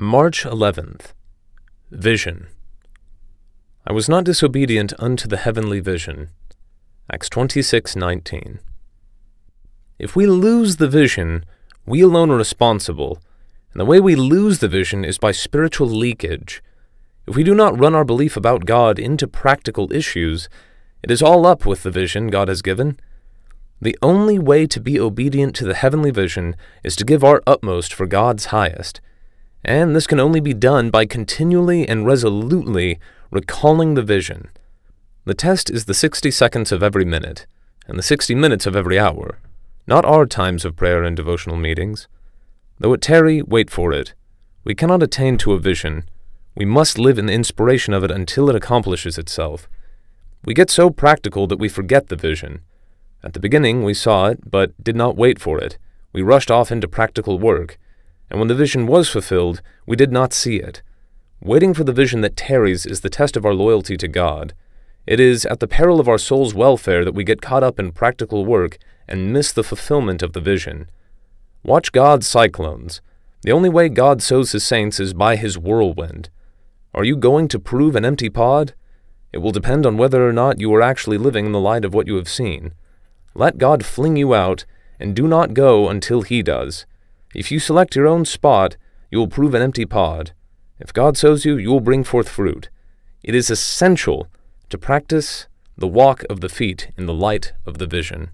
March 11th. Vision. I was not disobedient unto the heavenly vision. Acts 26:19. If we lose the vision, we alone are responsible, and the way we lose the vision is by spiritual leakage. If we do not run our belief about God into practical issues, it is all up with the vision God has given. The only way to be obedient to the heavenly vision is to give our utmost for God's highest and this can only be done by continually and resolutely recalling the vision. The test is the 60 seconds of every minute, and the 60 minutes of every hour, not our times of prayer and devotional meetings. Though it tarry, wait for it. We cannot attain to a vision. We must live in the inspiration of it until it accomplishes itself. We get so practical that we forget the vision. At the beginning, we saw it, but did not wait for it. We rushed off into practical work and when the vision was fulfilled, we did not see it. Waiting for the vision that tarries is the test of our loyalty to God. It is at the peril of our soul's welfare that we get caught up in practical work and miss the fulfillment of the vision. Watch God's cyclones. The only way God sows his saints is by his whirlwind. Are you going to prove an empty pod? It will depend on whether or not you are actually living in the light of what you have seen. Let God fling you out, and do not go until he does. If you select your own spot, you will prove an empty pod. If God sows you, you will bring forth fruit. It is essential to practice the walk of the feet in the light of the vision.